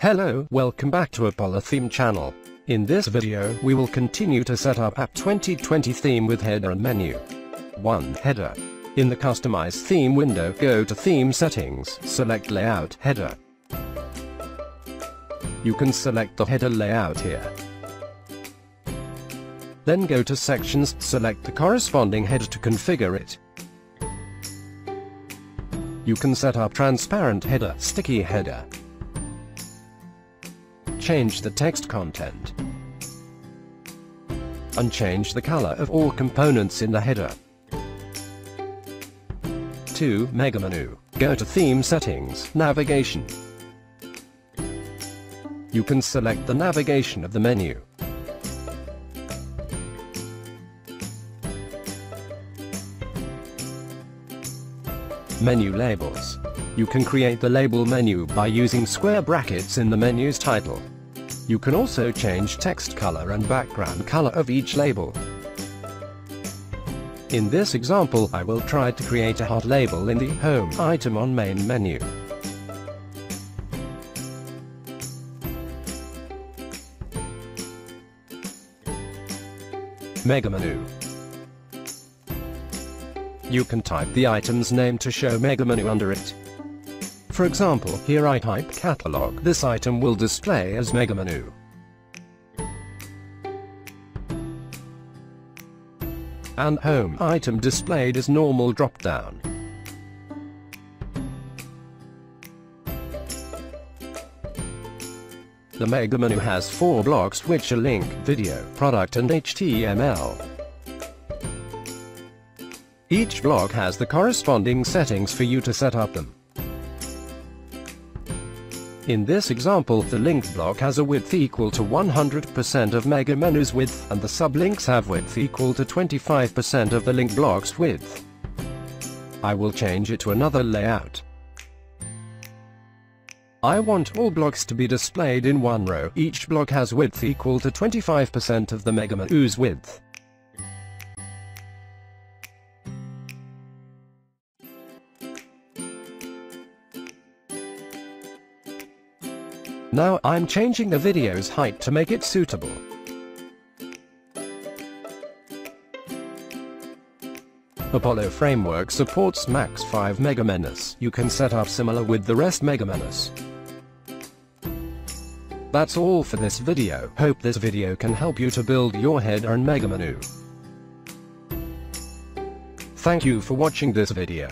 Hello, welcome back to Apollo Theme channel. In this video, we will continue to set up App 2020 theme with header and menu. 1. Header. In the Customize Theme window, go to Theme Settings, select Layout Header. You can select the header layout here. Then go to Sections, select the corresponding header to configure it. You can set up transparent header, sticky header. Change the text content. And change the color of all components in the header. 2. Mega Menu. Go to Theme Settings, Navigation. You can select the navigation of the menu. Menu labels. You can create the label menu by using square brackets in the menu's title. You can also change text color and background color of each label. In this example I will try to create a hot label in the Home item on main menu. Mega Menu you can type the item's name to show Mega Menu under it. For example, here I type catalog. This item will display as Mega Menu. And home item displayed as normal drop-down. The Mega Menu has four blocks which are link, video, product and HTML. Each block has the corresponding settings for you to set up them. In this example, the link block has a width equal to 100% of Mega Menu's width, and the sublinks have width equal to 25% of the link block's width. I will change it to another layout. I want all blocks to be displayed in one row. Each block has width equal to 25% of the Mega Menu's width. Now I'm changing the video's height to make it suitable. Apollo Framework supports max 5 Megamenus. You can set up similar with the rest Megamenus. That's all for this video. Hope this video can help you to build your header and Megamenu. Thank you for watching this video.